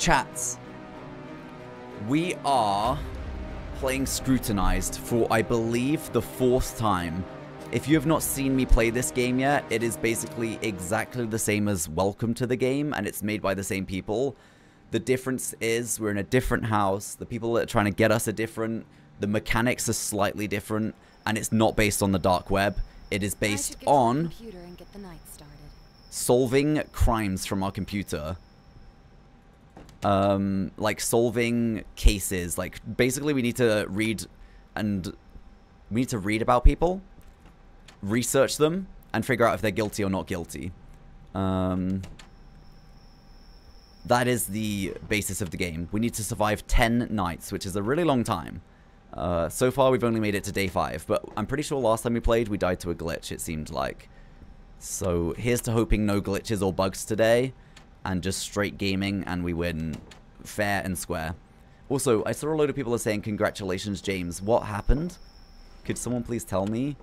Chats. We are playing Scrutinized for, I believe, the fourth time. If you have not seen me play this game yet, it is basically exactly the same as Welcome to the game, and it's made by the same people. The difference is we're in a different house, the people that are trying to get us are different, the mechanics are slightly different, and it's not based on the dark web. It is based on solving crimes from our computer. Um, like solving cases. Like basically, we need to read and we need to read about people, research them, and figure out if they're guilty or not guilty. Um, that is the basis of the game. We need to survive 10 nights, which is a really long time. Uh, so far, we've only made it to day 5, but I'm pretty sure last time we played, we died to a glitch, it seemed like. So here's to hoping no glitches or bugs today, and just straight gaming, and we win fair and square. Also, I saw a load of people are saying, congratulations, James. What happened? Could someone please tell me?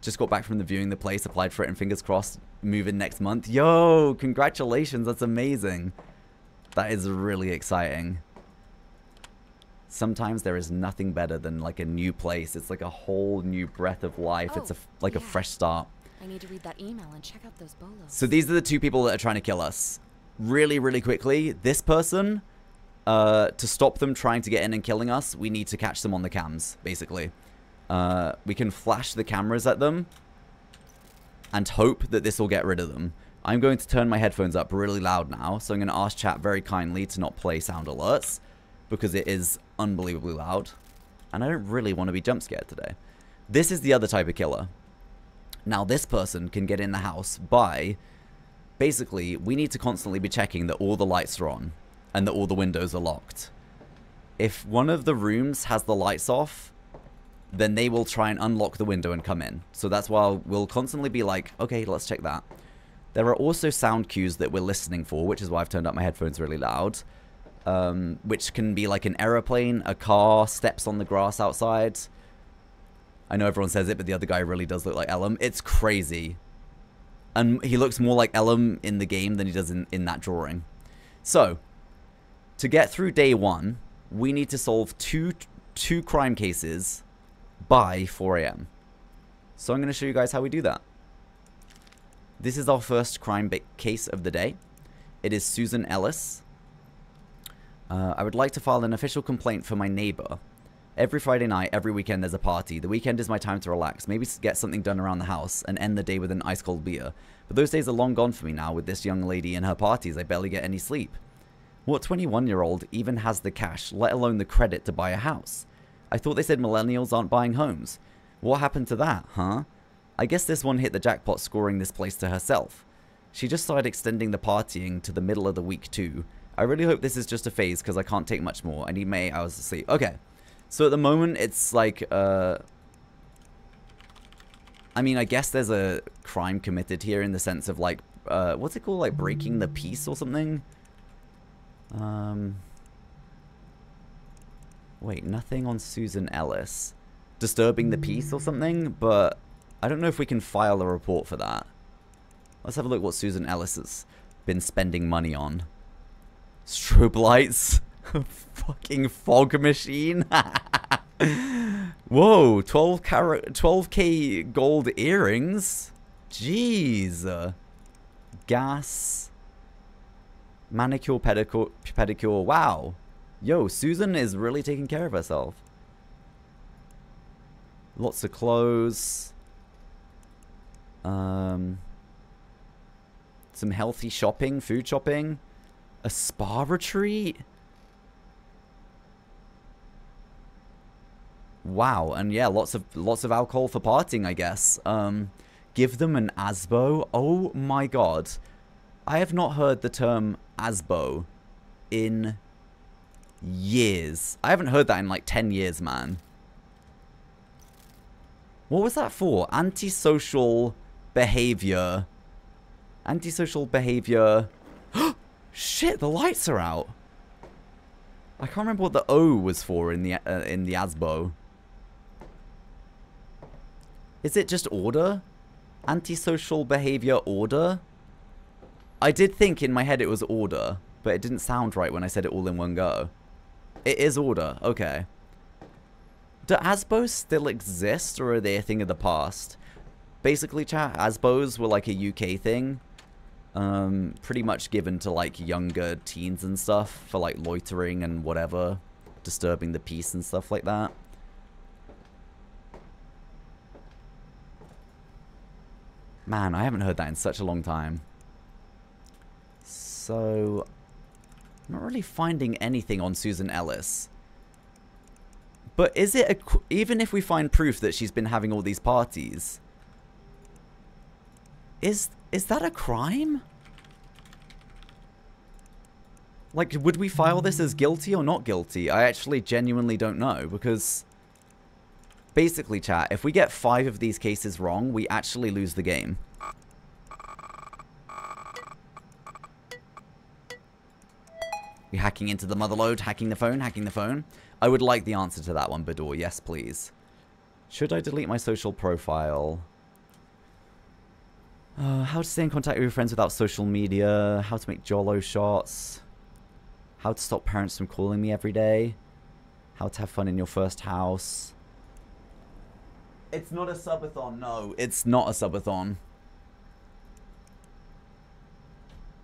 Just got back from the viewing the place, applied for it, and fingers crossed, move in next month. Yo, congratulations, that's amazing. That is really exciting. Sometimes there is nothing better than like a new place. It's like a whole new breath of life. Oh, it's a, oh, like yeah. a fresh start. I need to read that email and check out those bolos. So these are the two people that are trying to kill us. Really, really quickly, this person, uh, to stop them trying to get in and killing us, we need to catch them on the cams, basically. Uh, we can flash the cameras at them and hope that this will get rid of them. I'm going to turn my headphones up really loud now, so I'm going to ask chat very kindly to not play sound alerts because it is unbelievably loud. And I don't really want to be jump scared today. This is the other type of killer. Now, this person can get in the house by... Basically, we need to constantly be checking that all the lights are on and that all the windows are locked. If one of the rooms has the lights off, then they will try and unlock the window and come in. So that's why we'll constantly be like, okay, let's check that. There are also sound cues that we're listening for, which is why I've turned up my headphones really loud. Um, which can be like an aeroplane, a car, steps on the grass outside. I know everyone says it, but the other guy really does look like Ellum. It's crazy. And he looks more like Ellum in the game than he does in, in that drawing. So, to get through day one, we need to solve two two crime cases by 4 a.m. So I'm going to show you guys how we do that. This is our first crime case of the day. It is Susan Ellis. Uh, I would like to file an official complaint for my neighbor. Every Friday night, every weekend, there's a party. The weekend is my time to relax, maybe get something done around the house, and end the day with an ice cold beer. But those days are long gone for me now with this young lady and her parties. I barely get any sleep. What 21 year old even has the cash, let alone the credit to buy a house? I thought they said millennials aren't buying homes. What happened to that, huh? I guess this one hit the jackpot scoring this place to herself. She just started extending the partying to the middle of the week too. I really hope this is just a phase because I can't take much more. I need my 8 hours of sleep. Okay. So at the moment it's like, uh... I mean, I guess there's a crime committed here in the sense of like, uh, what's it called? Like breaking the peace or something? Um... Wait, nothing on Susan Ellis. Disturbing the peace or something, but I don't know if we can file a report for that. Let's have a look what Susan Ellis has been spending money on. Strobe lights. Fucking fog machine. Whoa, 12 carat 12k gold earrings. Jeez. Gas. Manicure, pedicure, pedicure. Wow. Yo, Susan is really taking care of herself. Lots of clothes. Um, some healthy shopping, food shopping. A spa retreat? Wow, and yeah, lots of lots of alcohol for partying, I guess. Um, give them an ASBO? Oh my god. I have not heard the term ASBO in years. I haven't heard that in like 10 years, man. What was that for? Antisocial behavior. Antisocial behavior. Shit, the lights are out. I can't remember what the O was for in the uh, in the ASBO. Is it just order? Antisocial behavior order? I did think in my head it was order, but it didn't sound right when I said it all in one go. It is order, okay. Do ASBOs still exist, or are they a thing of the past? Basically, chat, ASBOs were like a UK thing. Um, pretty much given to like younger teens and stuff for like loitering and whatever. Disturbing the peace and stuff like that. Man, I haven't heard that in such a long time. So, I'm not really finding anything on Susan Ellis. But is it a, even if we find proof that she's been having all these parties, is is that a crime? Like, would we file this as guilty or not guilty? I actually genuinely don't know because basically, chat, if we get five of these cases wrong, we actually lose the game. We hacking into the motherload, hacking the phone, hacking the phone. I would like the answer to that one, Bador. Yes, please. Should I delete my social profile? Uh, how to stay in contact with your friends without social media. How to make Jello shots. How to stop parents from calling me every day. How to have fun in your first house. It's not a subathon, no. It's not a subathon.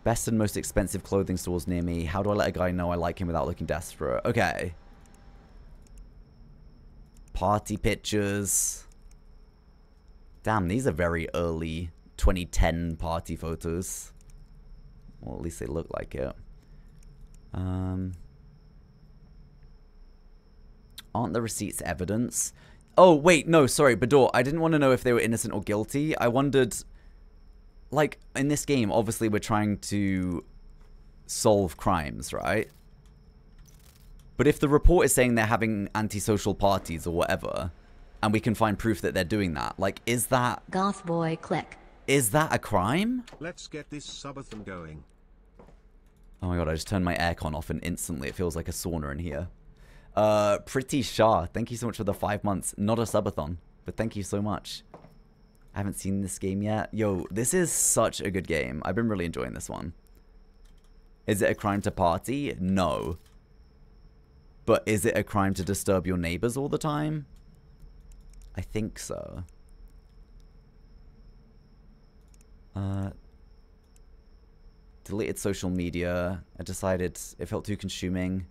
Best and most expensive clothing stores near me. How do I let a guy know I like him without looking desperate? Okay. Party pictures. Damn, these are very early 2010 party photos. Well, at least they look like it. Um, aren't the receipts evidence? Oh, wait, no, sorry, Bador. I didn't want to know if they were innocent or guilty. I wondered like in this game, obviously we're trying to solve crimes, right? But if the report is saying they're having antisocial parties or whatever, and we can find proof that they're doing that, like, is that... Goth boy, click. Is that a crime? Let's get this subathon going. Oh my god, I just turned my aircon off and instantly it feels like a sauna in here. Uh, Pretty Shah, thank you so much for the five months. Not a subathon, but thank you so much. I haven't seen this game yet. Yo, this is such a good game. I've been really enjoying this one. Is it a crime to party? No. But is it a crime to disturb your neighbors all the time? I think so. Uh, deleted social media. I decided it felt too consuming.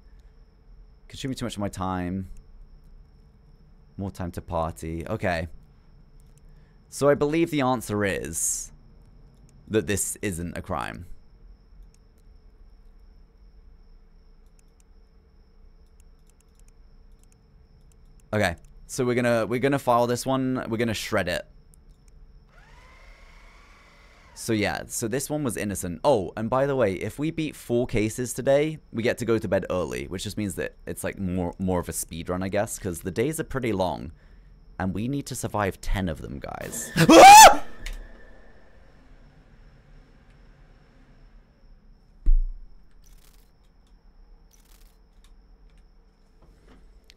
Consuming too much of my time. More time to party. Okay. So I believe the answer is that this isn't a crime. Okay, so we're gonna we're gonna file this one. We're gonna shred it. So yeah, so this one was innocent. Oh, and by the way, if we beat four cases today, we get to go to bed early, which just means that it's like more more of a speed run, I guess, because the days are pretty long. And we need to survive 10 of them, guys.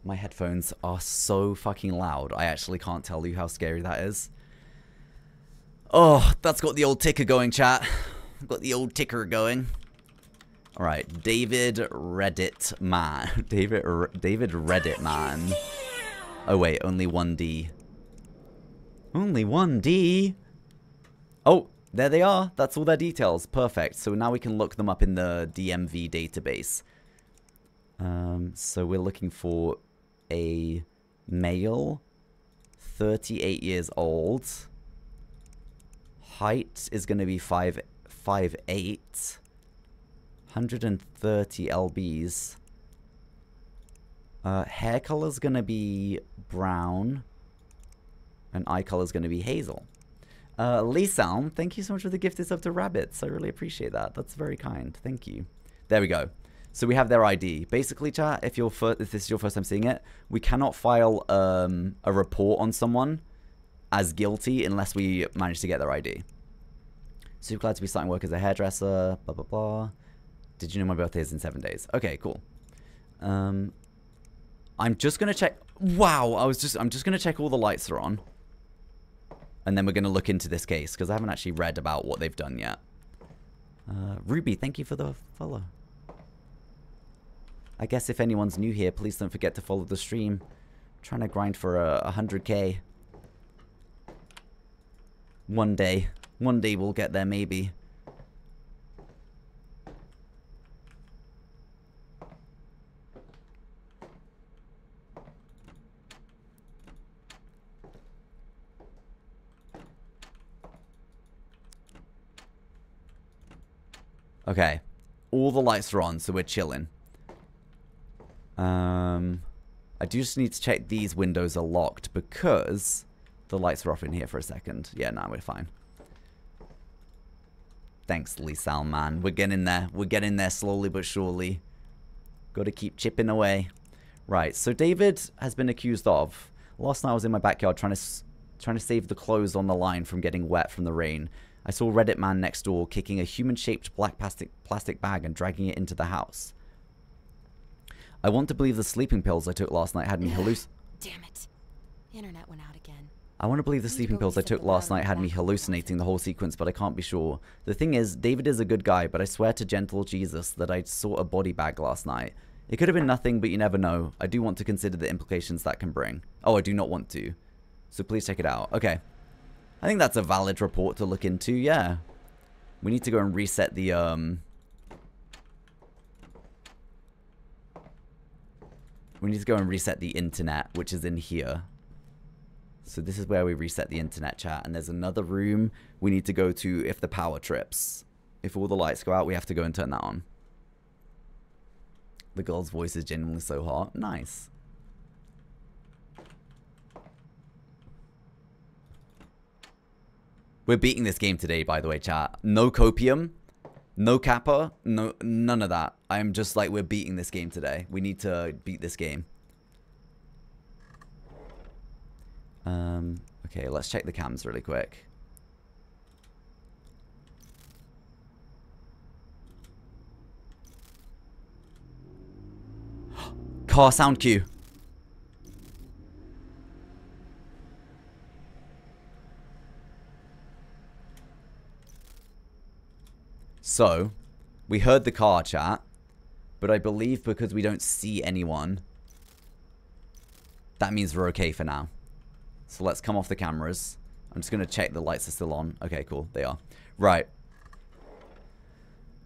My headphones are so fucking loud. I actually can't tell you how scary that is. Oh, that's got the old ticker going, chat. Got the old ticker going. All right, David Reddit man. David David Reddit man. Oh wait, only 1D. Only 1D? Oh, there they are. That's all their details. Perfect. So now we can look them up in the DMV database. Um, so we're looking for a male, 38 years old. Height is going to be 5, 5'8". 130 lbs. Uh, hair color is going to be brown. And eye color is going to be hazel. Uh, thank you so much for the gift It's up to rabbits. I really appreciate that. That's very kind. Thank you. There we go. So we have their ID. Basically, chat, if, you're if this is your first time seeing it, we cannot file um, a report on someone as guilty unless we manage to get their ID. Super glad to be starting work as a hairdresser. Blah, blah, blah. Did you know my birthday is in seven days? Okay, cool. Um, I'm just gonna check. Wow, I was just. I'm just gonna check all the lights are on. And then we're going to look into this case, because I haven't actually read about what they've done yet. Uh, Ruby, thank you for the follow. I guess if anyone's new here, please don't forget to follow the stream. trying to grind for a 100k. One day. One day we'll get there, maybe. Okay. All the lights are on, so we're chilling. Um, I do just need to check these windows are locked because the lights are off in here for a second. Yeah, now we're fine. Thanks, Lisal, man. We're getting there. We're getting there slowly but surely. Got to keep chipping away. Right, so David has been accused of... Last night I was in my backyard trying to trying to save the clothes on the line from getting wet from the rain. I saw Reddit man next door kicking a human-shaped black plastic, plastic bag and dragging it into the house. I want to believe the sleeping pills I took last night had me halluc- Damn it. Internet went out again. I want to believe the sleeping pills I took last night had me hallucinating the whole sequence, but I can't be sure. The thing is, David is a good guy, but I swear to gentle Jesus that I saw a body bag last night. It could have been nothing, but you never know. I do want to consider the implications that can bring. Oh, I do not want to. So please check it out. Okay. I think that's a valid report to look into, yeah. We need to go and reset the, um... We need to go and reset the internet, which is in here. So this is where we reset the internet chat. And there's another room we need to go to if the power trips. If all the lights go out, we have to go and turn that on. The girl's voice is genuinely so hot. Nice. We're beating this game today, by the way, chat. No copium, no kappa, no none of that. I'm just like, we're beating this game today. We need to beat this game. Um, okay, let's check the cams really quick. Car sound cue. So, we heard the car chat, but I believe because we don't see anyone, that means we're okay for now. So let's come off the cameras. I'm just going to check the lights are still on. Okay, cool. They are. Right.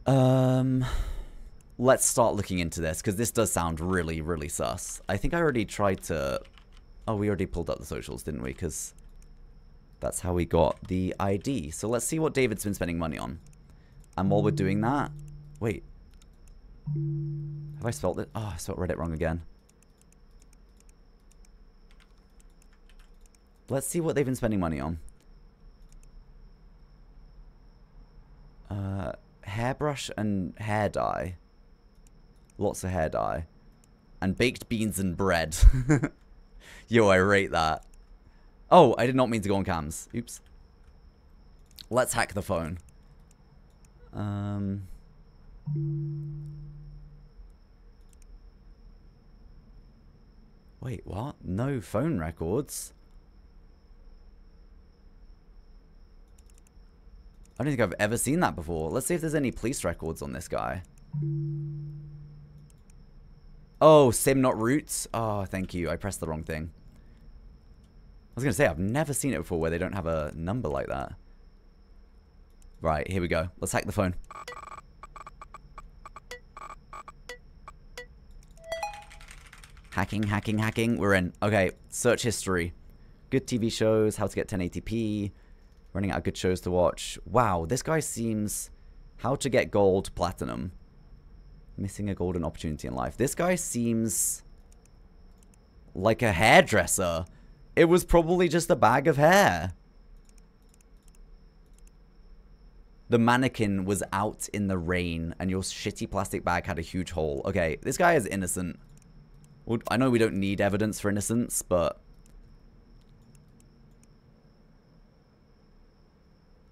Um, let's start looking into this because this does sound really, really sus. I think I already tried to... Oh, we already pulled up the socials, didn't we? Because that's how we got the ID. So let's see what David's been spending money on. And while we're doing that... Wait. Have I spelled it? Oh, I spelled Reddit wrong again. Let's see what they've been spending money on. Uh, hairbrush and hair dye. Lots of hair dye. And baked beans and bread. Yo, I rate that. Oh, I did not mean to go on cams. Oops. Let's hack the phone. Um... Wait, what? No phone records? I don't think I've ever seen that before. Let's see if there's any police records on this guy. Oh, sim not roots. Oh, thank you. I pressed the wrong thing. I was going to say, I've never seen it before where they don't have a number like that. Right, here we go. Let's hack the phone. Hacking, hacking, hacking. We're in. Okay, search history. Good TV shows, how to get 1080p, running out of good shows to watch. Wow, this guy seems... How to get gold, platinum. Missing a golden opportunity in life. This guy seems... Like a hairdresser. It was probably just a bag of hair. The mannequin was out in the rain and your shitty plastic bag had a huge hole. Okay, this guy is innocent. I know we don't need evidence for innocence, but...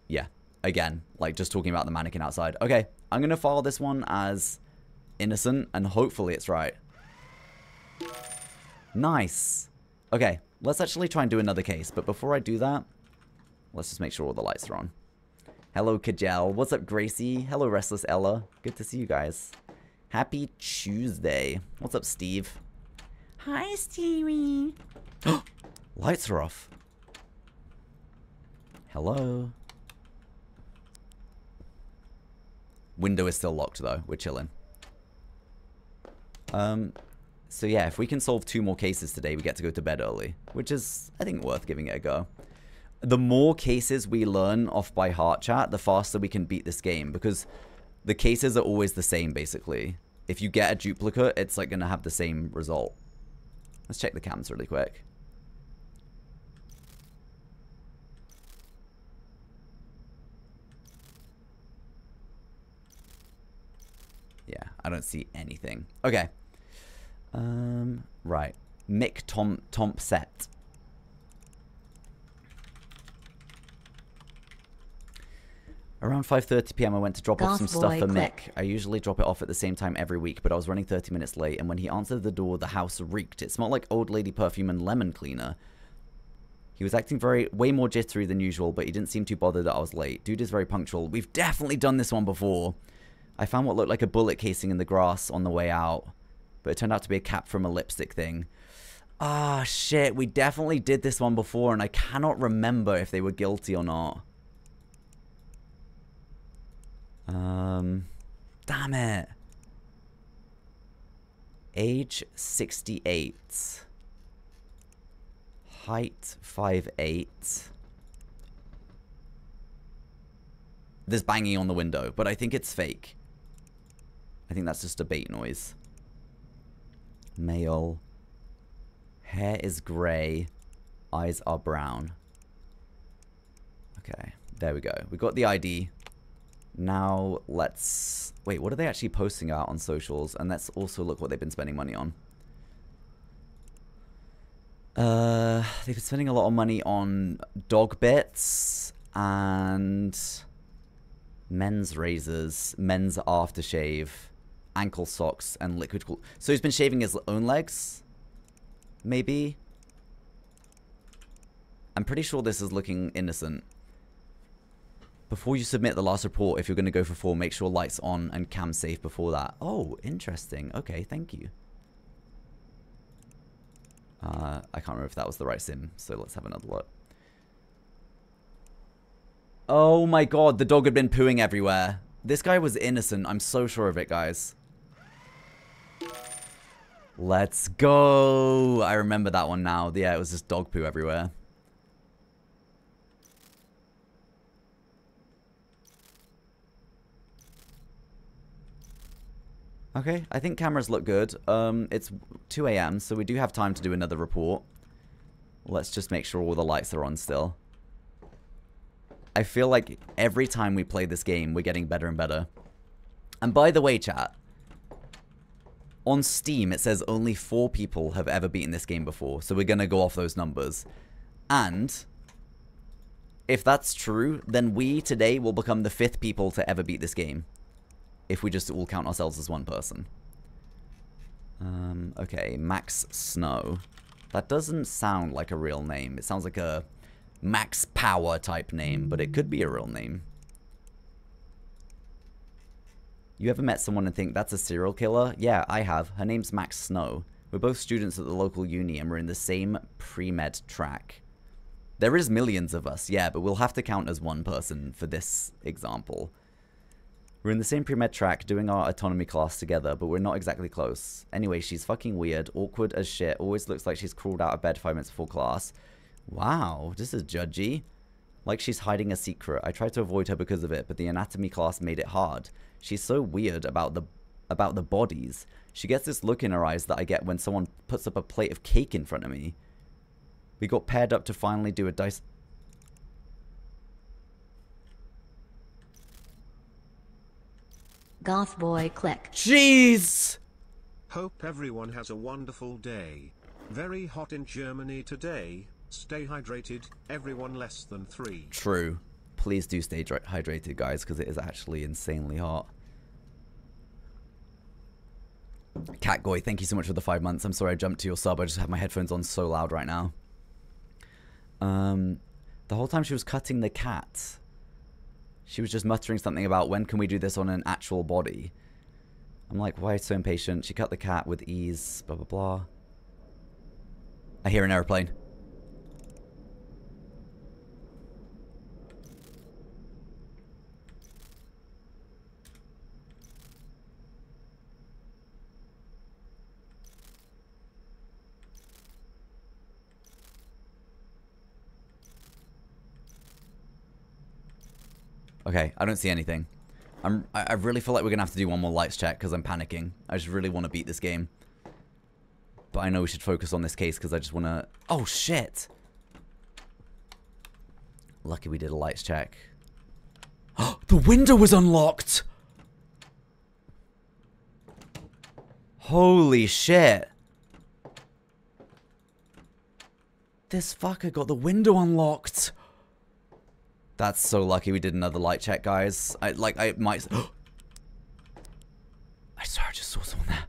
Yeah, again, like just talking about the mannequin outside. Okay, I'm going to file this one as innocent and hopefully it's right. Nice. Okay, let's actually try and do another case, but before I do that, Let's just make sure all the lights are on. Hello, Kajal. What's up, Gracie? Hello, Restless Ella. Good to see you guys. Happy Tuesday. What's up, Steve? Hi, Stevie. lights are off. Hello. Window is still locked, though. We're chilling. Um, so yeah, if we can solve two more cases today, we get to go to bed early, which is, I think, worth giving it a go. The more cases we learn off by heart chat, the faster we can beat this game, because the cases are always the same, basically. If you get a duplicate, it's like going to have the same result. Let's check the cams really quick. Yeah, I don't see anything. Okay. Um, right. Mick Tom Tompset. Around 5.30 p.m. I went to drop off some stuff for Mick. I usually drop it off at the same time every week, but I was running 30 minutes late, and when he answered the door, the house reeked. It smelled like old lady perfume and lemon cleaner. He was acting very, way more jittery than usual, but he didn't seem too bothered that I was late. Dude is very punctual. We've definitely done this one before. I found what looked like a bullet casing in the grass on the way out, but it turned out to be a cap from a lipstick thing. Ah, shit, we definitely did this one before, and I cannot remember if they were guilty or not. Um, damn it. Age 68. Height 5'8". There's banging on the window, but I think it's fake. I think that's just a bait noise. Male. Hair is grey. Eyes are brown. Okay, there we go. We got the ID. Now let's... Wait, what are they actually posting out on socials? And let's also look what they've been spending money on. Uh, they've been spending a lot of money on dog bits and men's razors, men's aftershave, ankle socks, and liquid cool. So he's been shaving his own legs? Maybe? I'm pretty sure this is looking innocent. Before you submit the last report, if you're going to go for four, make sure lights on and cam safe before that. Oh, interesting. Okay, thank you. Uh, I can't remember if that was the right sim, so let's have another look. Oh my god, the dog had been pooing everywhere. This guy was innocent. I'm so sure of it, guys. Let's go. I remember that one now. Yeah, it was just dog poo everywhere. Okay, I think cameras look good. Um, it's 2 a.m., so we do have time to do another report. Let's just make sure all the lights are on still. I feel like every time we play this game, we're getting better and better. And by the way, chat, on Steam, it says only four people have ever beaten this game before, so we're going to go off those numbers. And if that's true, then we today will become the fifth people to ever beat this game if we just all count ourselves as one person. Um, okay, Max Snow. That doesn't sound like a real name. It sounds like a Max Power type name, but it could be a real name. You ever met someone and think that's a serial killer? Yeah, I have. Her name's Max Snow. We're both students at the local uni and we're in the same pre-med track. There is millions of us, yeah, but we'll have to count as one person for this example. We're in the same pre-med track doing our anatomy class together, but we're not exactly close. Anyway, she's fucking weird, awkward as shit, always looks like she's crawled out of bed five minutes before class. Wow, this is judgy. Like she's hiding a secret. I tried to avoid her because of it, but the anatomy class made it hard. She's so weird about the about the bodies. She gets this look in her eyes that I get when someone puts up a plate of cake in front of me. We got paired up to finally do a dice Goth boy click. Jeez! Hope everyone has a wonderful day. Very hot in Germany today. Stay hydrated, everyone less than three. True. Please do stay hydrated, guys, because it is actually insanely hot. Catgoy, thank you so much for the five months. I'm sorry I jumped to your sub. I just have my headphones on so loud right now. Um, The whole time she was cutting the cat. She was just muttering something about when can we do this on an actual body. I'm like, why so impatient? She cut the cat with ease, blah, blah, blah. I hear an airplane. Okay, I don't see anything. I'm, I really feel like we're going to have to do one more lights check because I'm panicking. I just really want to beat this game. But I know we should focus on this case because I just want to... Oh, shit! Lucky we did a lights check. the window was unlocked! Holy shit! This fucker got the window unlocked! That's so lucky we did another light check, guys. I like I might I swear I just saw someone there.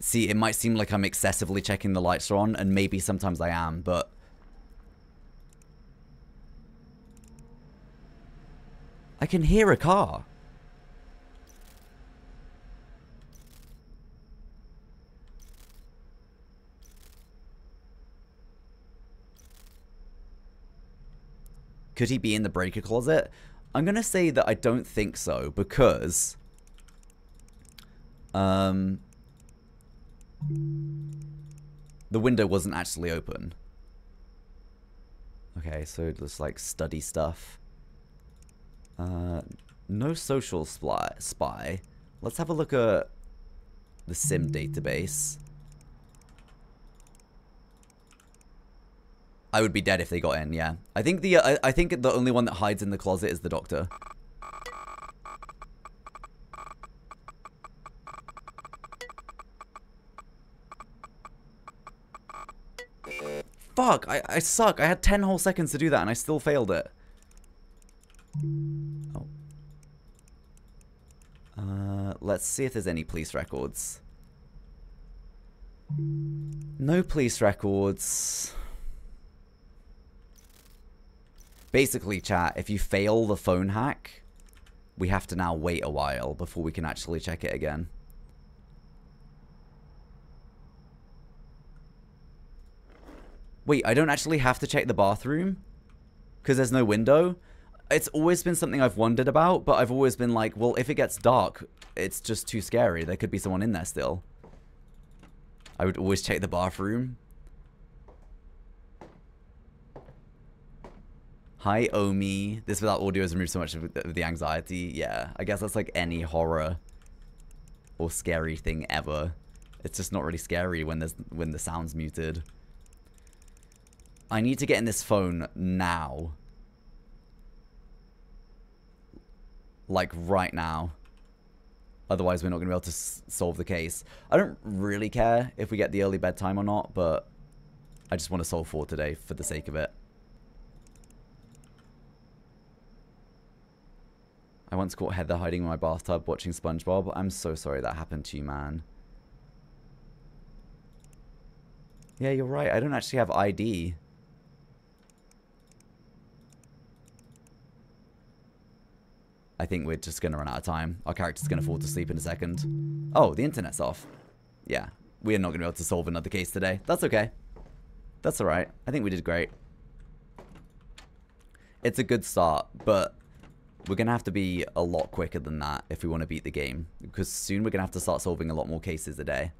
See, it might seem like I'm excessively checking the lights are on, and maybe sometimes I am, but I can hear a car. Could he be in the breaker closet? I'm going to say that I don't think so because um the window wasn't actually open. Okay, so looks like study stuff. Uh, no social spy. Let's have a look at the sim database. I would be dead if they got in, yeah. I think the uh, I think the only one that hides in the closet is the doctor. Fuck, I, I suck. I had 10 whole seconds to do that and I still failed it. Oh. Uh, let's see if there's any police records. No police records. Basically, chat, if you fail the phone hack, we have to now wait a while before we can actually check it again. Wait, I don't actually have to check the bathroom? Because there's no window? It's always been something I've wondered about, but I've always been like, well, if it gets dark, it's just too scary. There could be someone in there still. I would always check the bathroom. Hi, Omi. This without audio has removed so much of the anxiety. Yeah, I guess that's like any horror or scary thing ever. It's just not really scary when there's when the sound's muted. I need to get in this phone now. Like right now. Otherwise, we're not going to be able to solve the case. I don't really care if we get the early bedtime or not, but I just want to solve 4 today for the sake of it. I once caught Heather hiding in my bathtub watching SpongeBob. I'm so sorry that happened to you, man. Yeah, you're right. I don't actually have ID. I think we're just going to run out of time. Our character's going to fall to sleep in a second. Oh, the internet's off. Yeah, we're not going to be able to solve another case today. That's okay. That's alright. I think we did great. It's a good start, but we're going to have to be a lot quicker than that if we want to beat the game. Because soon we're going to have to start solving a lot more cases a day.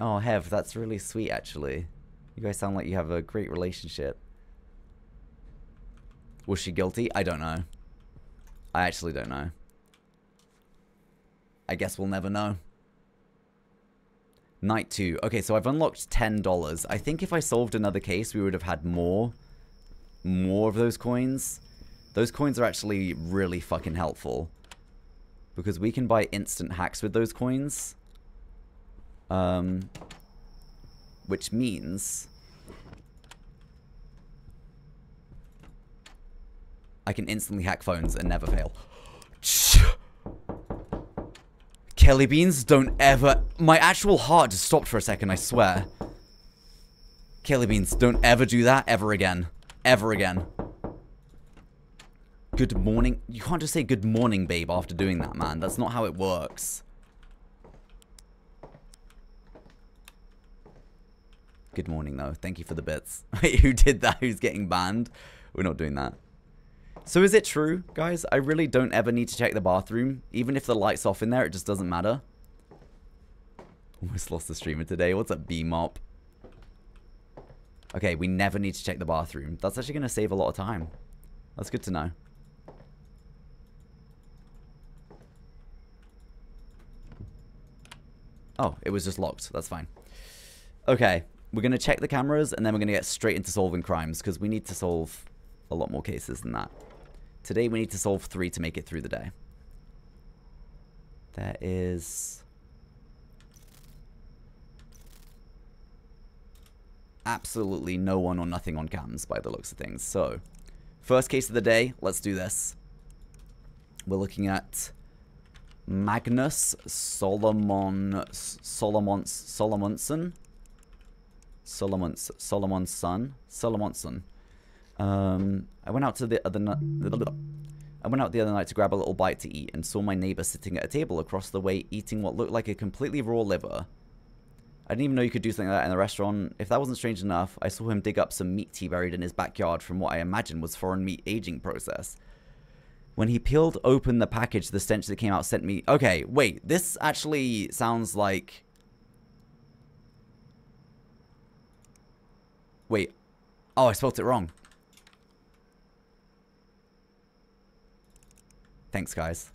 Oh, Hev, that's really sweet, actually. You guys sound like you have a great relationship. Was she guilty? I don't know. I actually don't know. I guess we'll never know. Night 2. Okay, so I've unlocked $10. I think if I solved another case, we would have had more more of those coins. Those coins are actually really fucking helpful. Because we can buy instant hacks with those coins. Um, which means... I can instantly hack phones and never fail. Kelly beans, don't ever. My actual heart just stopped for a second, I swear. Kelly beans, don't ever do that ever again. Ever again. Good morning. You can't just say good morning, babe, after doing that, man. That's not how it works. Good morning, though. Thank you for the bits. Wait, who did that? Who's getting banned? We're not doing that. So is it true, guys? I really don't ever need to check the bathroom. Even if the light's off in there, it just doesn't matter. Almost lost the streamer today. What's up, B-Mop? Okay, we never need to check the bathroom. That's actually going to save a lot of time. That's good to know. Oh, it was just locked. That's fine. Okay, we're going to check the cameras and then we're going to get straight into solving crimes because we need to solve a lot more cases than that. Today we need to solve three to make it through the day. There is... Absolutely no one or nothing on cams by the looks of things. So, first case of the day, let's do this. We're looking at Magnus Solomon Solomon Solomonson Solomon's Solomon's son Solomonson. Um, I went out to the other night. I went out the other night to grab a little bite to eat and saw my neighbor sitting at a table across the way eating what looked like a completely raw liver. I didn't even know you could do something like that in a restaurant. If that wasn't strange enough, I saw him dig up some meat he buried in his backyard from what I imagine was foreign meat aging process. When he peeled open the package, the stench that came out sent me... Okay, wait. This actually sounds like... Wait. Oh, I spelled it wrong. Thanks, guys.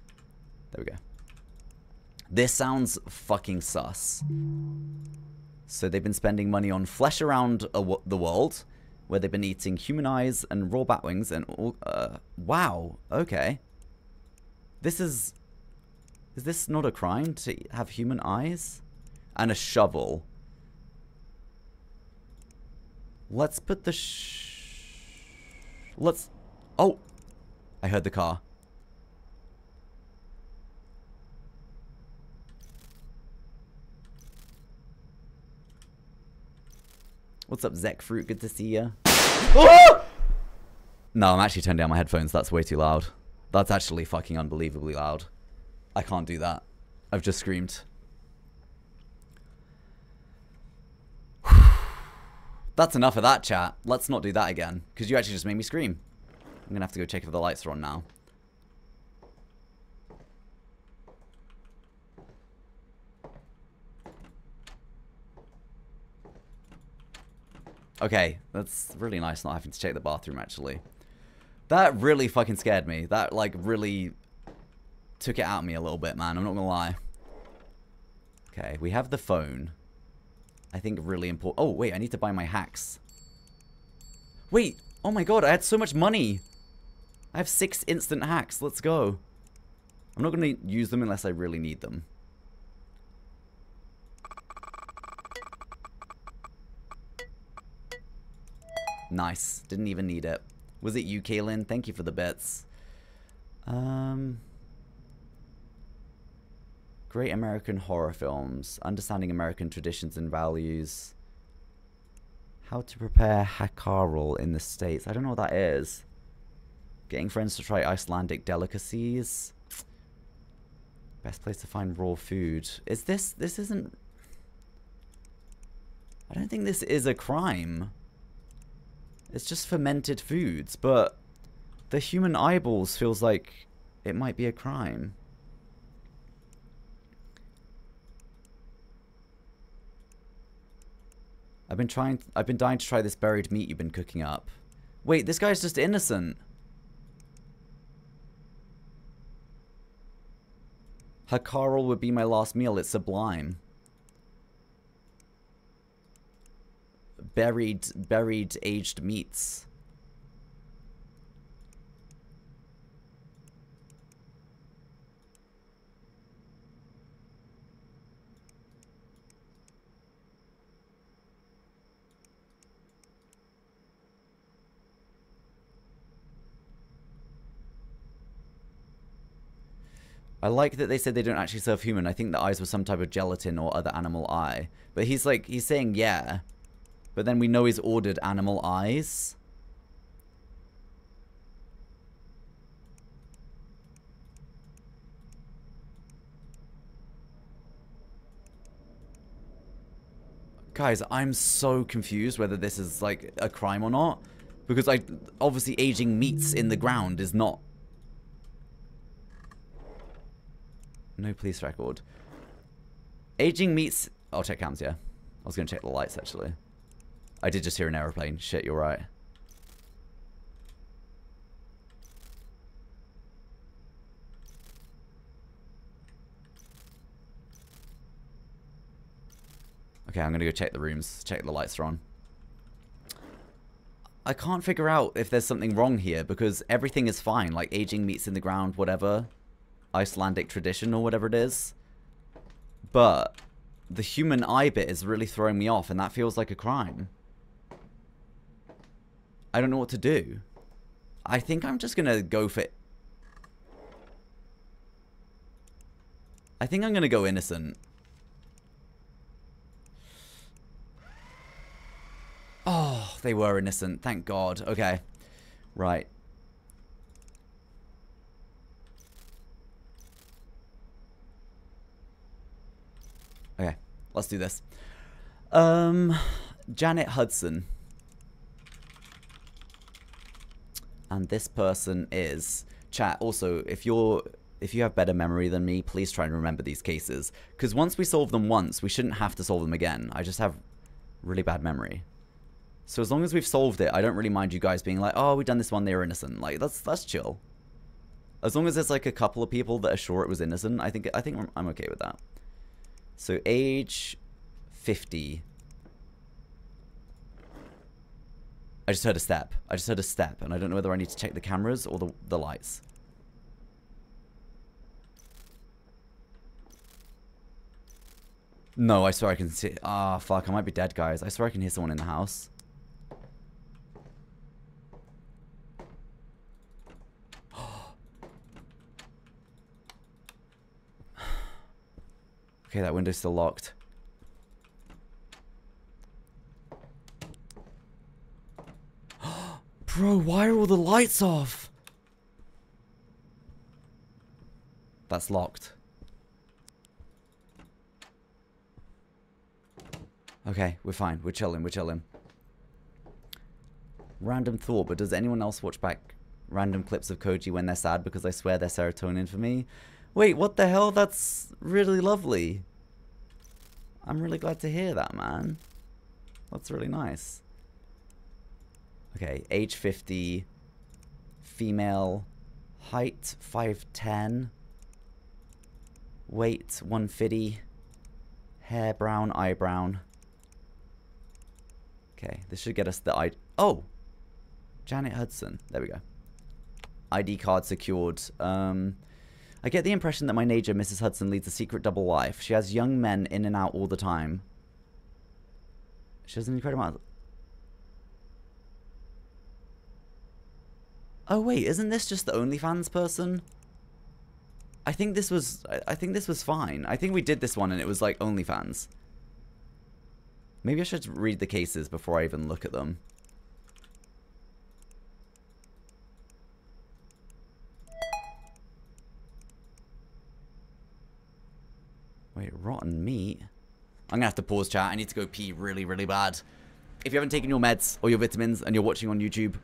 There we go. This sounds fucking sus. So they've been spending money on flesh around the world where they've been eating human eyes and raw bat wings and all, uh, wow, okay. This is, is this not a crime to have human eyes? And a shovel. Let's put the sh... Let's... Oh! I heard the car. What's up, Zek Fruit? Good to see you. Oh! No, I'm actually turning down my headphones. That's way too loud. That's actually fucking unbelievably loud. I can't do that. I've just screamed. That's enough of that, chat. Let's not do that again. Because you actually just made me scream. I'm going to have to go check if the lights are on now. Okay, that's really nice not having to check the bathroom, actually. That really fucking scared me. That, like, really took it out of me a little bit, man. I'm not gonna lie. Okay, we have the phone. I think really important. Oh, wait, I need to buy my hacks. Wait, oh my god, I had so much money. I have six instant hacks. Let's go. I'm not going to use them unless I really need them. Nice. Didn't even need it. Was it you, Kaylin? Thank you for the bits. Um, great American horror films. Understanding American traditions and values. How to prepare hakarl in the States. I don't know what that is. Getting friends to try Icelandic delicacies. Best place to find raw food. Is this... This isn't... I don't think this is a crime. It's just fermented foods, but the human eyeballs feels like it might be a crime. I've been trying I've been dying to try this buried meat you've been cooking up. Wait, this guy's just innocent. Hakarl would be my last meal. It's sublime. buried buried aged meats. I like that they said they don't actually serve human. I think the eyes were some type of gelatin or other animal eye. But he's like, he's saying, yeah, but then we know he's ordered animal eyes. Guys, I'm so confused whether this is like a crime or not. Because I obviously aging meats in the ground is not No police record. Aging meats... I'll check cams, yeah. I was going to check the lights, actually. I did just hear an aeroplane. Shit, you're right. Okay, I'm to go check the rooms. Check the lights are on. I can't figure out if there's something wrong here because everything is fine. Like aging meats in the ground, whatever. Icelandic tradition or whatever it is. But the human eye bit is really throwing me off and that feels like a crime. I don't know what to do. I think I'm just to go for... I think I'm to go innocent. Oh, they were innocent. Thank God. Okay. Right. Okay, let's do this. Um, Janet Hudson. And this person is chat. Also, if you're if you have better memory than me, please try and remember these cases. Because once we solve them once, we shouldn't have to solve them again. I just have really bad memory. So as long as we've solved it, I don't really mind you guys being like, oh, we've done this one, they were innocent. Like, that's that's chill. As long as there's like a couple of people that are sure it was innocent, I think I think I'm okay with that. So age 50. I just heard a step. I just heard a step, and I don't know whether I need to check the cameras or the, the lights. No, I swear I can see... Ah, oh, fuck, I might be dead, guys. I swear I can hear someone in the house. Okay, that window's still locked. Bro, why are all the lights off? That's locked. Okay, we're fine. We're chilling. We're chilling. Random thought, but does anyone else watch back random clips of Koji when they're sad because I swear they're serotonin for me? Wait, what the hell? That's really lovely. I'm really glad to hear that, man. That's really nice. Okay, age 50, female, height 5'10", weight 150, hair brown, eye brown. Okay, this should get us the ID. Oh! Janet Hudson. There we go. ID card secured. Um, I get the impression that my neighbor, Mrs. Hudson, leads a secret double life. She has young men in and out all the time. She has an incredible amount. Oh wait, isn't this just the OnlyFans person? I think this was I think this was fine. I think we did this one and it was like OnlyFans. Maybe I should read the cases before I even look at them. Wait, rotten meat? I'm gonna have to pause chat. I need to go pee really, really bad. If you haven't taken your meds or your vitamins and you're watching on YouTube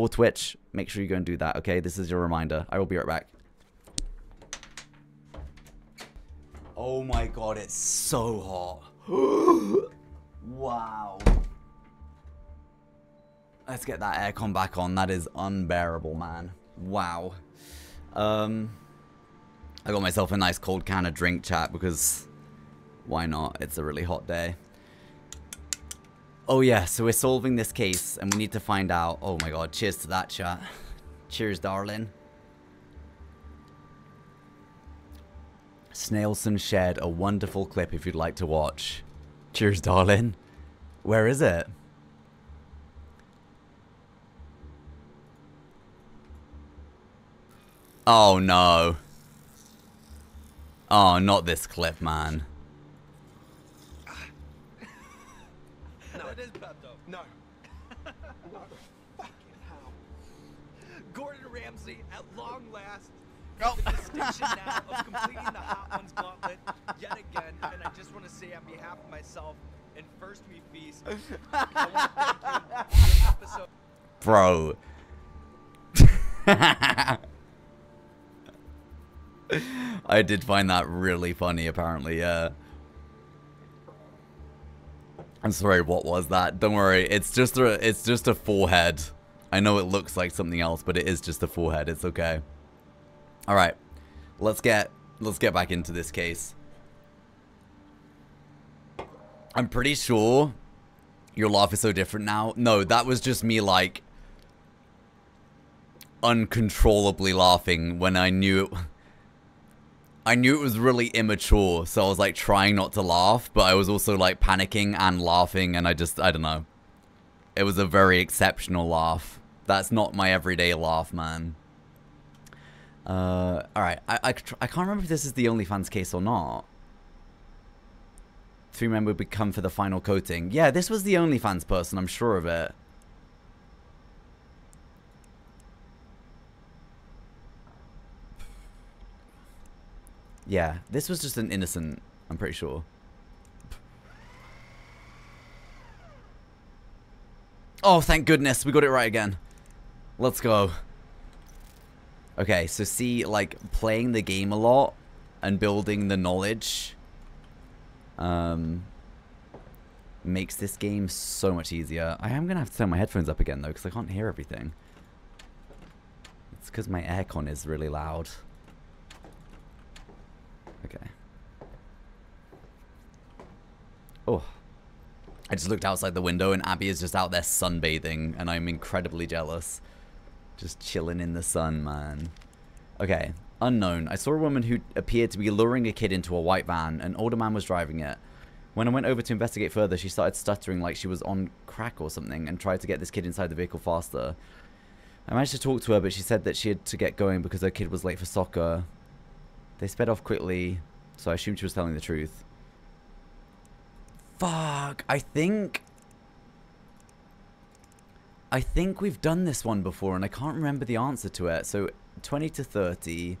or Twitch, make sure you go and do that, okay? This is your reminder. I will be right back. Oh my god, it's so hot. wow. Let's get that aircon back on. That is unbearable, man. Wow. Um... I got myself a nice cold can of drink chat because why not? It's a really hot day. Oh yeah, so we're solving this case and we need to find out. Oh my god, cheers to that chat. Cheers, darling. Snailson shared a wonderful clip if you'd like to watch. Cheers, darling. Where is it? Oh no. Oh, not this clip, man. Oh. the distinction now of completing the Hot Ones gauntlet yet again. And I just want to say on behalf of myself and First We Feast, I want to thank you for episode. Bro. I did find that really funny, apparently, yeah. I'm sorry, what was that? Don't worry, it's just a it's just a forehead. I know it looks like something else, but it is just a forehead. It's okay. Alright. Let's get let's get back into this case. I'm pretty sure your laugh is so different now. No, that was just me like uncontrollably laughing when I knew it I knew it was really immature, so I was like trying not to laugh, but I was also like panicking and laughing and I just I don't know. It was a very exceptional laugh. That's not my everyday laugh, man. Uh, all right. I, I, I can't remember if this is the OnlyFans case or not. Three men would become for the final coating. Yeah, this was the OnlyFans person. I'm sure of it. Yeah, this was just an innocent. I'm pretty sure. Oh, thank goodness. We got it right again. Let's go. Okay, so see, like, playing the game a lot and building the knowledge um, makes this game so much easier. I am going to have to turn my headphones up again, though, because I can't hear everything. It's because my aircon is really loud. Okay. Oh. I just looked outside the window and Abby is just out there sunbathing and I'm incredibly jealous. Just chilling in the sun, man. Okay. Unknown. I saw a woman who appeared to be luring a kid into a white van. An older man was driving it. When I went over to investigate further, she started stuttering like she was on crack or something and tried to get this kid inside the vehicle faster. I managed to talk to her, but she said that she had to get going because her kid was late for soccer. They sped off quickly, so I assumed she was telling the truth. Fuck, I think... I think we've done this one before, and I can't remember the answer to it. So, 20 to 30.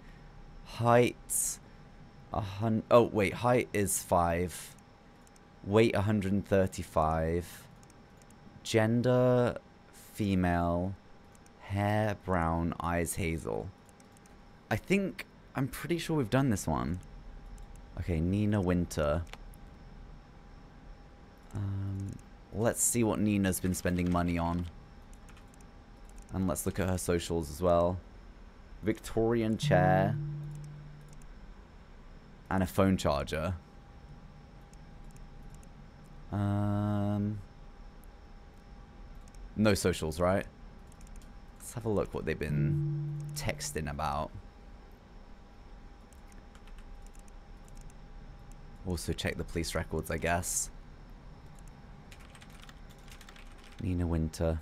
Height... A hun oh, wait, height is 5. Weight 135. Gender... Female. Hair brown, eyes hazel. I think... I'm pretty sure we've done this one. Okay, Nina Winter. Um, let's see what Nina's been spending money on. And let's look at her socials as well. Victorian chair. And a phone charger. Um, no socials, right? Let's have a look what they've been texting about. Also check the police records, I guess. Nina Winter.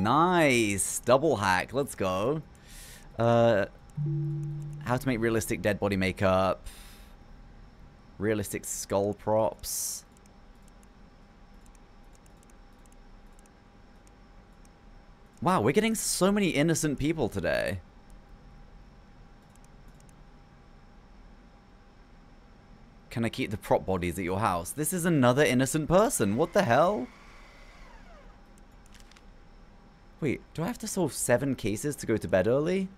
Nice. Double hack. Let's go. Uh, how to make realistic dead body makeup. Realistic skull props. Wow, we're getting so many innocent people today. Can I keep the prop bodies at your house? This is another innocent person. What the hell? Wait, do I have to solve seven cases to go to bed early?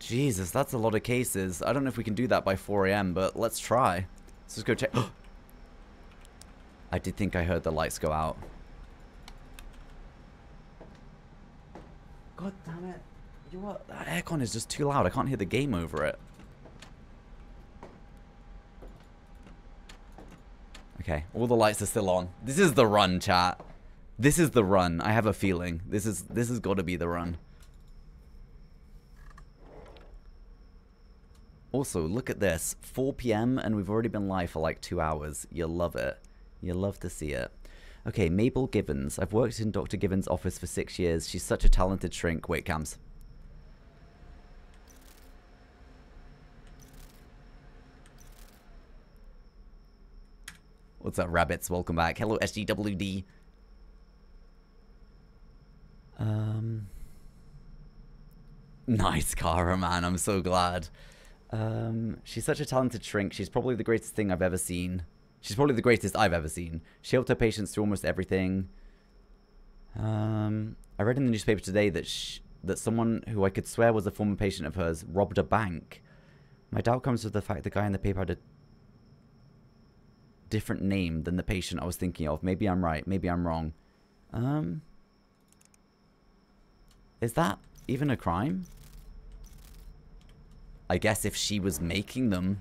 Jesus, that's a lot of cases. I don't know if we can do that by 4 a.m., but let's try. Let's just go check. I did think I heard the lights go out. God damn it. You what? That aircon is just too loud. I can't hear the game over it. Okay, all the lights are still on. This is the run, chat. This is the run. I have a feeling. This is this has got to be the run. Also, look at this. 4 p.m. and we've already been live for like two hours. You'll love it. You'll love to see it. Okay, Mabel Givens. I've worked in Dr. Givens' office for six years. She's such a talented shrink. Wait, cams. What's up, rabbits? Welcome back. Hello, SGWD. Um, nice, Kara, man. I'm so glad. Um, she's such a talented shrink. She's probably the greatest thing I've ever seen. She's probably the greatest I've ever seen. She helped her patients through almost everything. Um, I read in the newspaper today that sh that someone who I could swear was a former patient of hers robbed a bank. My doubt comes with the fact the guy in the paper had a different name than the patient I was thinking of. Maybe I'm right. Maybe I'm wrong. Um, is that even a crime? I guess if she was making them,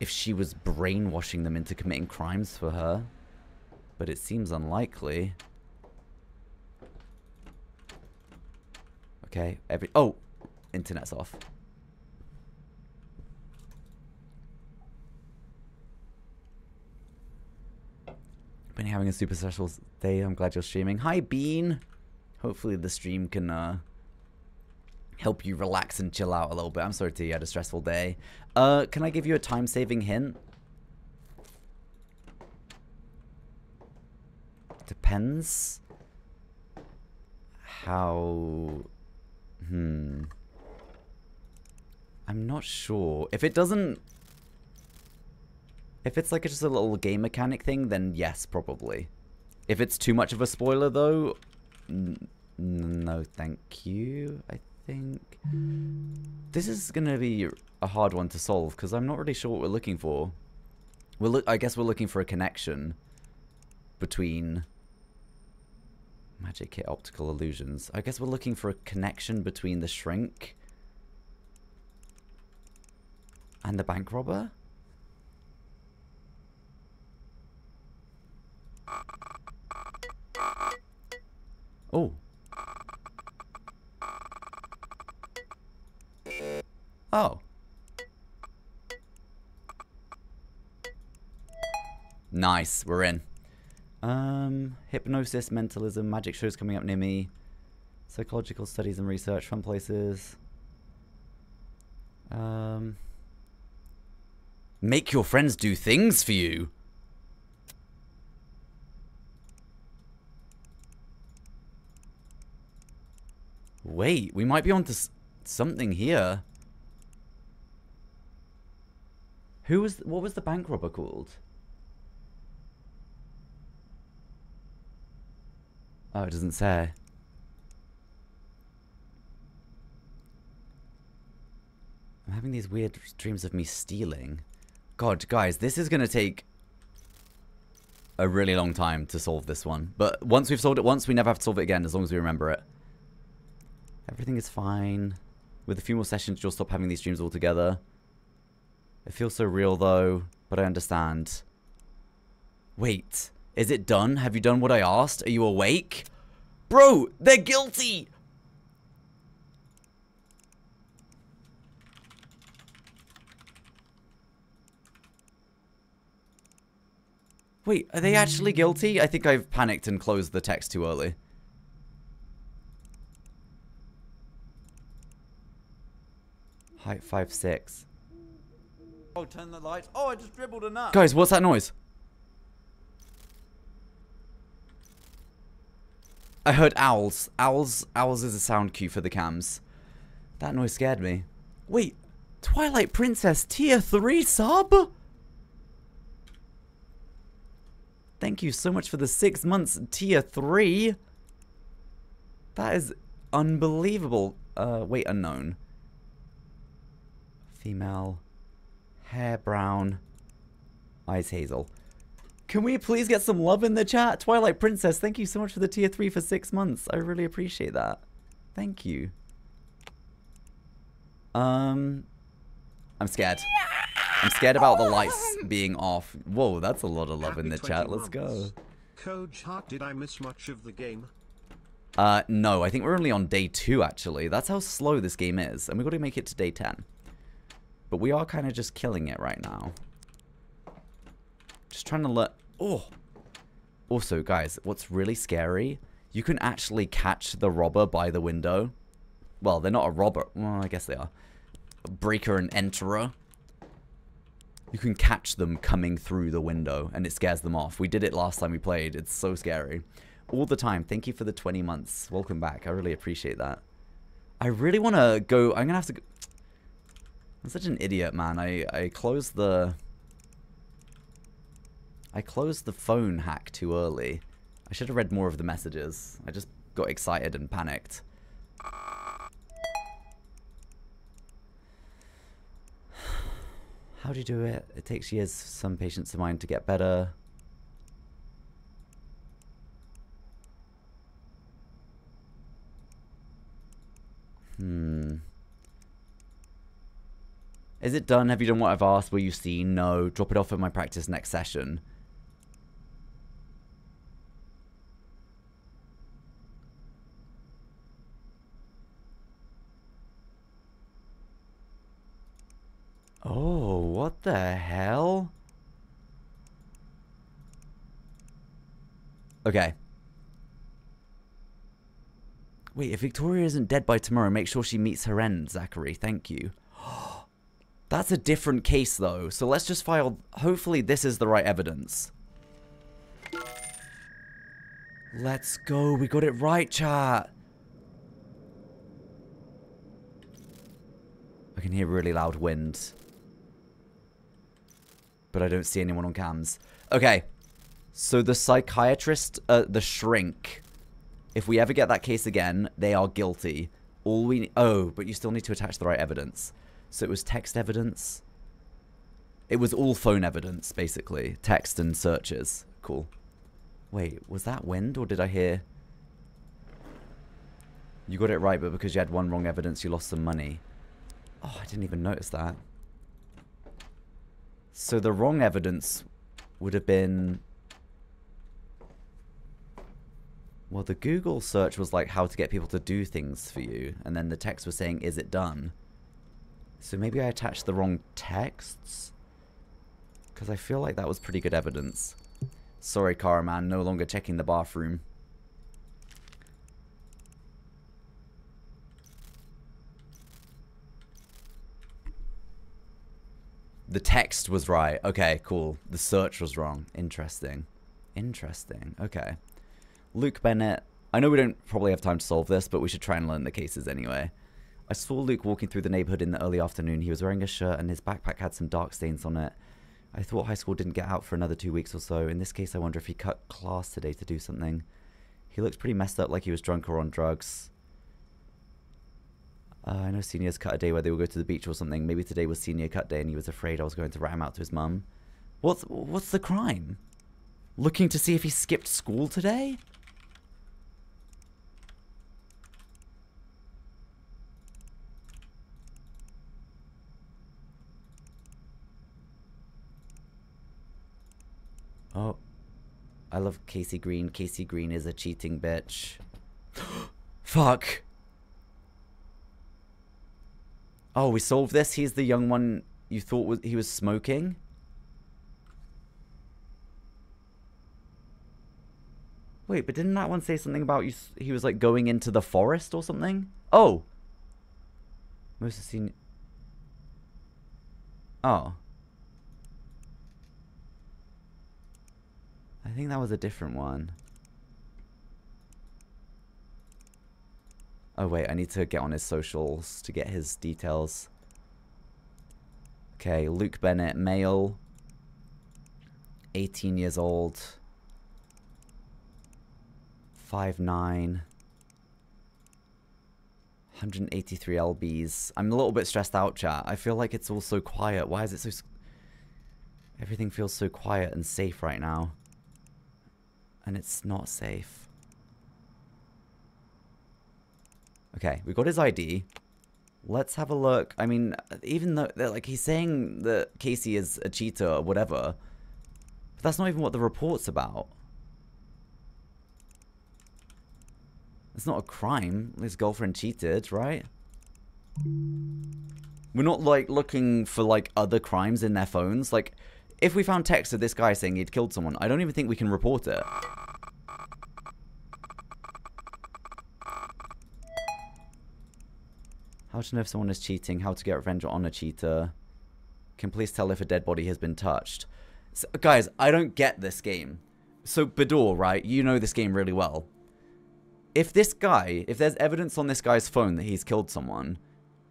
if she was brainwashing them into committing crimes for her. But it seems unlikely. Okay, every... Oh! Internet's off. Been having a super special day. I'm glad you're streaming. Hi, Bean! Hopefully the stream can, uh help you relax and chill out a little bit. I'm sorry to you had a stressful day. Uh, can I give you a time-saving hint? Depends how... Hmm. I'm not sure. If it doesn't... If it's like just a little game mechanic thing, then yes, probably. If it's too much of a spoiler, though, no thank you, I think. This is going to be a hard one to solve because I'm not really sure what we're looking for. We're look. I guess we're looking for a connection between magic kit optical illusions. I guess we're looking for a connection between the shrink and the bank robber. Oh. Oh. Nice, we're in. Um, hypnosis, mentalism, magic shows coming up near me. Psychological studies and research, fun places. Um, make your friends do things for you. Wait, we might be onto something here. Who was, what was the bank robber called? Oh, it doesn't say. I'm having these weird dreams of me stealing. God, guys, this is going to take a really long time to solve this one. But once we've solved it once, we never have to solve it again, as long as we remember it. Everything is fine. With a few more sessions, you'll stop having these dreams altogether. It feels so real, though, but I understand. Wait, is it done? Have you done what I asked? Are you awake? Bro, they're guilty! Wait, are they actually guilty? I think I've panicked and closed the text too early. Height five six. Oh, turn the lights. Oh, I just dribbled a nut. Guys, what's that noise? I heard owls. Owls owls is a sound cue for the cams. That noise scared me. Wait, Twilight Princess tier 3 sub? Thank you so much for the six months tier 3. That is unbelievable. Uh, wait, unknown. Female. Hair brown. Eyes hazel. Can we please get some love in the chat? Twilight Princess, thank you so much for the tier 3 for six months. I really appreciate that. Thank you. Um, I'm scared. I'm scared about the lights being off. Whoa, that's a lot of love Happy in the chat. Let's months. go. Coach Hart, did I miss much of the game? Uh, no, I think we're only on day two, actually. That's how slow this game is. And we've got to make it to day 10. But we are kind of just killing it right now. Just trying to let... Oh! Also, guys, what's really scary, you can actually catch the robber by the window. Well, they're not a robber. Well, I guess they are. A breaker and enterer. You can catch them coming through the window, and it scares them off. We did it last time we played. It's so scary. All the time. Thank you for the 20 months. Welcome back. I really appreciate that. I really want to go... I'm going to have to... I'm such an idiot, man. I, I closed the... I closed the phone hack too early. I should have read more of the messages. I just got excited and panicked. How do you do it? It takes years for some patients of mine to get better. Hmm. Is it done? Have you done what I've asked? Will you see? No. Drop it off at my practice next session. Oh, what the hell? Okay. Wait, if Victoria isn't dead by tomorrow, make sure she meets her end, Zachary. Thank you. That's a different case, though. So let's just file... Hopefully this is the right evidence. Let's go. We got it right, chat. I can hear really loud wind. But I don't see anyone on cams. Okay. So the psychiatrist, uh, the shrink, if we ever get that case again, they are guilty. All we... Oh, but you still need to attach the right evidence. So it was text evidence. It was all phone evidence, basically. Text and searches. Cool. Wait, was that wind or did I hear... You got it right, but because you had one wrong evidence, you lost some money. Oh, I didn't even notice that. So the wrong evidence would have been... Well, the Google search was like how to get people to do things for you. And then the text was saying, is it done? So maybe I attached the wrong texts? Because I feel like that was pretty good evidence. Sorry, Caraman, no longer checking the bathroom. The text was right. Okay, cool. The search was wrong. Interesting. Interesting. Okay. Luke Bennett. I know we don't probably have time to solve this, but we should try and learn the cases anyway. I saw Luke walking through the neighborhood in the early afternoon. He was wearing a shirt and his backpack had some dark stains on it. I thought high school didn't get out for another two weeks or so. In this case, I wonder if he cut class today to do something. He looks pretty messed up like he was drunk or on drugs. Uh, I know seniors cut a day where they would go to the beach or something. Maybe today was senior cut day and he was afraid I was going to rat him out to his mum. What's, what's the crime? Looking to see if he skipped school today? Oh. I love Casey Green. Casey Green is a cheating bitch. Fuck. Oh, we solved this? He's the young one you thought was he was smoking? Wait, but didn't that one say something about you? He was like going into the forest or something? Oh. Most have seen. Oh. I think that was a different one. Oh wait, I need to get on his socials to get his details. Okay, Luke Bennett, male. 18 years old. 5'9". 183 lbs. I'm a little bit stressed out, chat. I feel like it's all so quiet. Why is it so... Everything feels so quiet and safe right now and it's not safe. Okay, we got his ID. Let's have a look. I mean, even though, like, he's saying that Casey is a cheater or whatever, but that's not even what the report's about. It's not a crime. His girlfriend cheated, right? We're not like looking for like other crimes in their phones. Like, if we found text of this guy saying he'd killed someone, I don't even think we can report it. How to know if someone is cheating, how to get revenge on a cheater. Can please tell if a dead body has been touched. So, guys, I don't get this game. So, Bador, right? You know this game really well. If this guy, if there's evidence on this guy's phone that he's killed someone,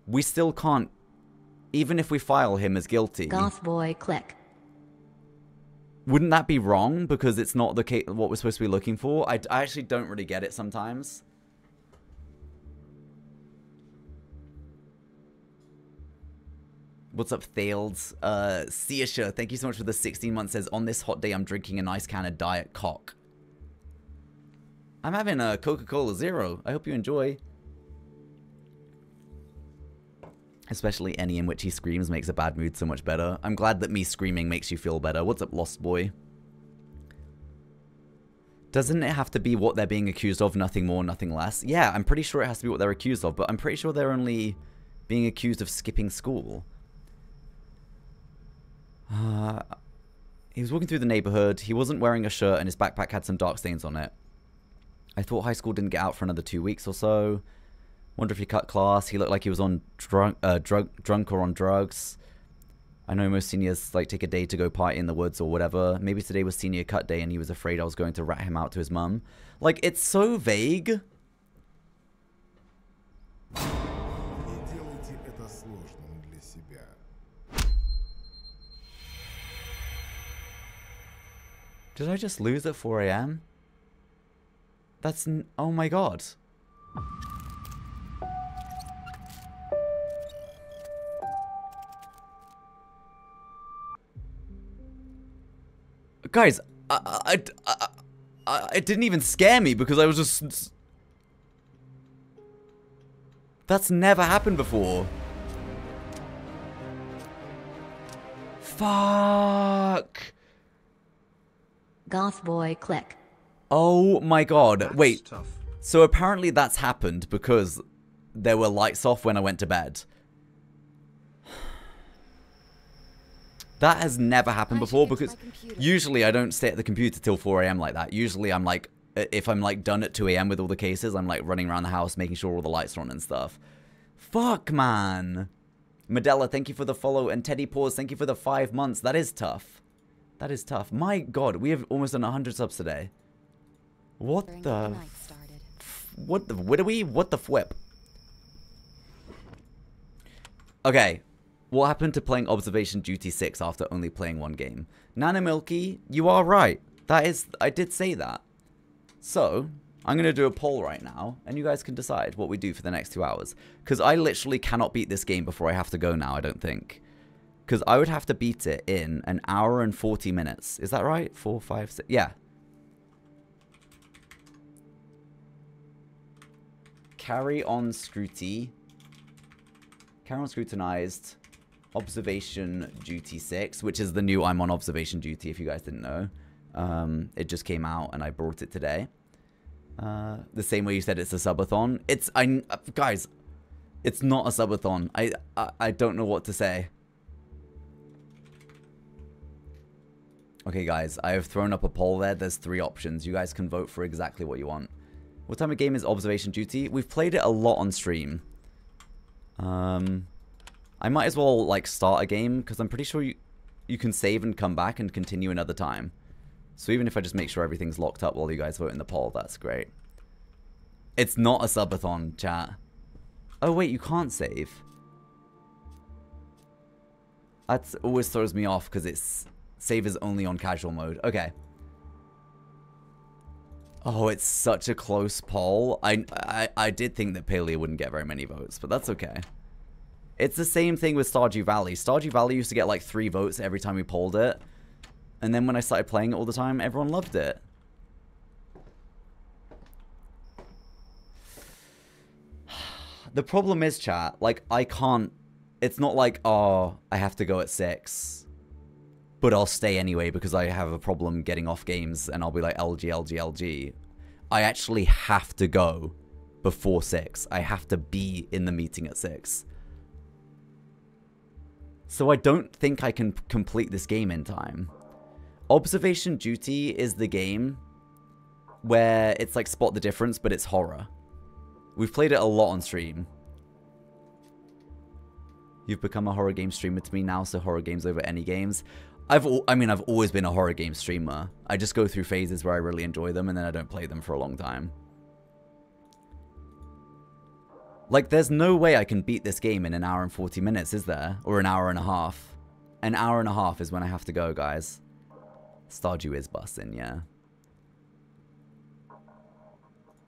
we still can't, even if we file him as guilty. Goth boy, click. Wouldn't that be wrong because it's not the what we're supposed to be looking for? I, I actually don't really get it sometimes. What's up, Thales? Uh, Seasha, thank you so much for the 16 months. Says, on this hot day, I'm drinking a nice can of Diet Cock. I'm having a Coca-Cola Zero. I hope you enjoy. Especially any in which he screams makes a bad mood so much better. I'm glad that me screaming makes you feel better. What's up, Lost Boy? Doesn't it have to be what they're being accused of, nothing more, nothing less? Yeah, I'm pretty sure it has to be what they're accused of, but I'm pretty sure they're only being accused of skipping school. Uh, he was walking through the neighborhood. He wasn't wearing a shirt and his backpack had some dark stains on it. I thought high school didn't get out for another two weeks or so. Wonder if he cut class. He looked like he was on drunk, uh, drug, drunk or on drugs. I know most seniors like take a day to go party in the woods or whatever. Maybe today was senior cut day and he was afraid I was going to rat him out to his mum. Like, it's so vague. Did I just lose at 4 a.m.? That's... oh my god. Guys, I, I, I, I, it didn't even scare me because I was just. That's never happened before. Fuck. Goth boy, click. Oh my god. That's Wait. tough. So apparently that's happened because there were lights off when I went to bed. That has never happened before because usually I don't stay at the computer till 4 a.m. like that. Usually I'm like, if I'm like done at 2 a.m. with all the cases, I'm like running around the house making sure all the lights are on and stuff. Fuck, man. Medella, thank you for the follow. And Teddy Paws, thank you for the five months. That is tough. That is tough. My god, we have almost done 100 subs today. What During the what the what are we what the flip? Okay. What happened to playing Observation Duty 6 after only playing one game? Nana Milky, you are right. That is I did say that. So, I'm going to do a poll right now and you guys can decide what we do for the next 2 hours cuz I literally cannot beat this game before I have to go now, I don't think. Cuz I would have to beat it in an hour and 40 minutes. Is that right? Four, five, six. Yeah. Carry on scrutiny. Carry on scrutinized. Observation duty 6, which is the new I'm on observation duty, if you guys didn't know. Um, it just came out and I brought it today. Uh, the same way you said it's a subathon. It's, I, uh, guys, it's not a subathon. I, I, I don't know what to say. Okay, guys, I have thrown up a poll there. There's three options. You guys can vote for exactly what you want. What type of game is Observation Duty? We've played it a lot on stream. Um, I might as well like start a game because I'm pretty sure you you can save and come back and continue another time. So even if I just make sure everything's locked up while you guys vote in the poll, that's great. It's not a subathon, chat. Oh wait, you can't save. That always throws me off because it's save is only on casual mode. Okay. Oh, it's such a close poll. I, I I did think that Paleo wouldn't get very many votes, but that's okay. It's the same thing with Stardew Valley. Stardew Valley used to get like three votes every time we polled it. And then when I started playing it all the time, everyone loved it. The problem is, chat, like, I can't... It's not like, oh, I have to go at 6. But I'll stay anyway because I have a problem getting off games and I'll be like, LG, LG, LG. I actually have to go before 6. I have to be in the meeting at 6. So I don't think I can complete this game in time. Observation Duty is the game where it's like spot the difference, but it's horror. We've played it a lot on stream. You've become a horror game streamer to me now, so horror games over any games. I've, I mean, I've always been a horror game streamer. I just go through phases where I really enjoy them, and then I don't play them for a long time. Like, there's no way I can beat this game in an hour and 40 minutes, is there? Or an hour and a half. An hour and a half is when I have to go, guys. Stardew is busting, yeah.